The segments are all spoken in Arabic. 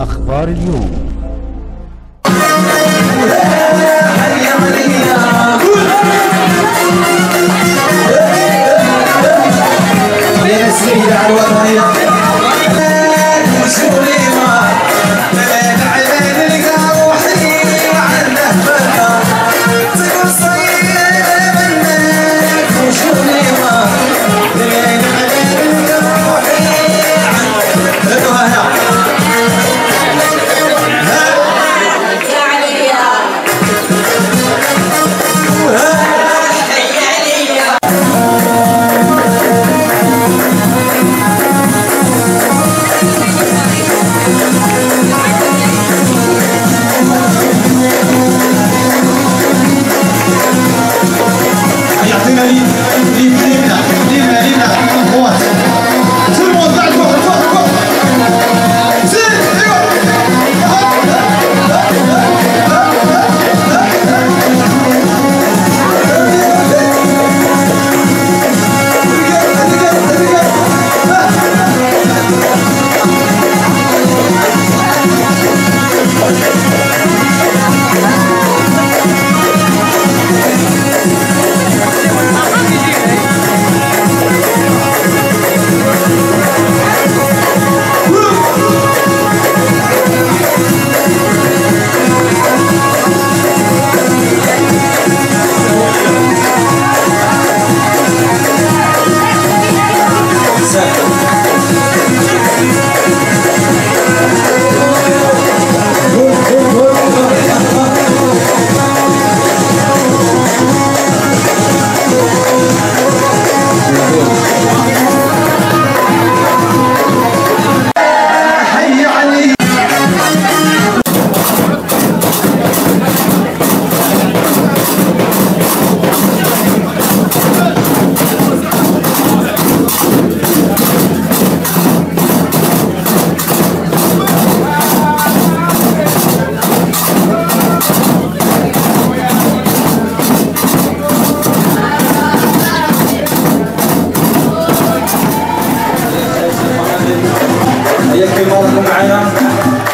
أخبار اليوم.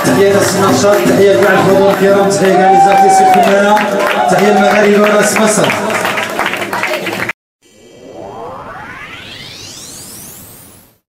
تحية ناس النشاط تحية لكاع الحضور الكرام تحية كاع لي زارتيست في الفنانه تحية المغاربه وناس مصر.